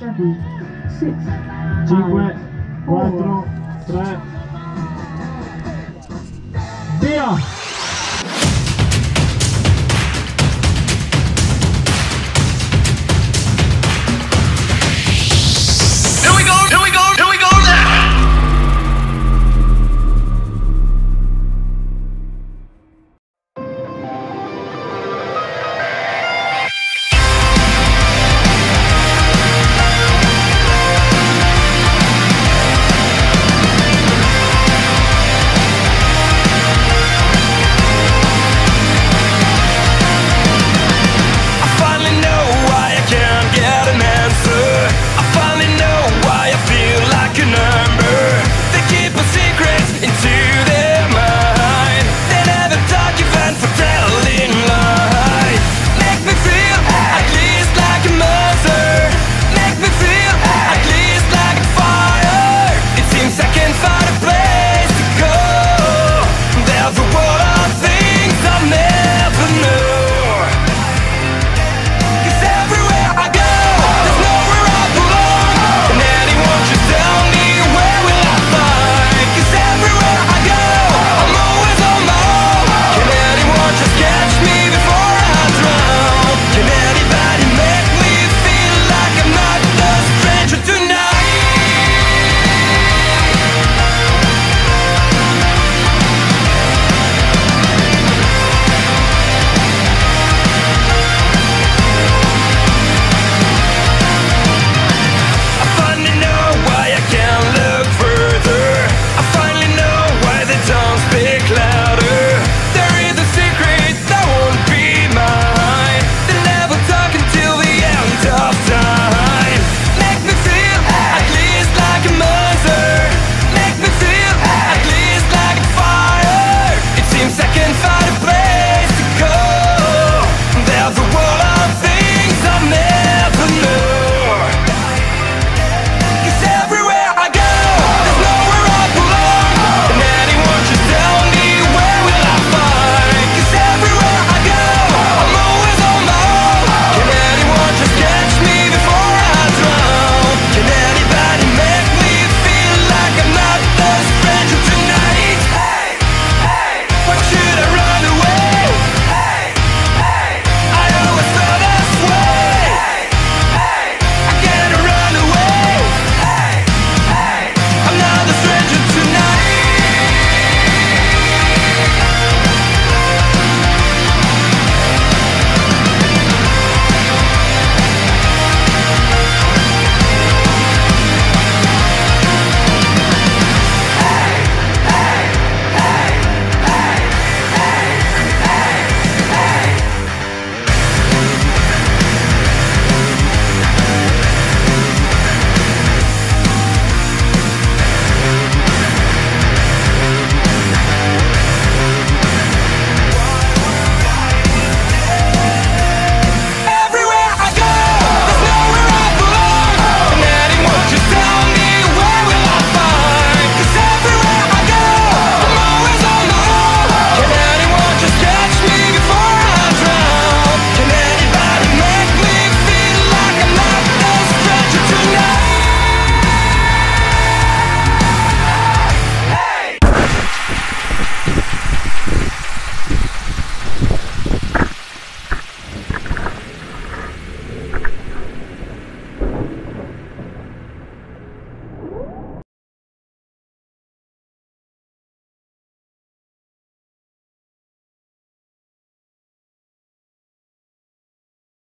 seven, six, 5, 4, 3, via!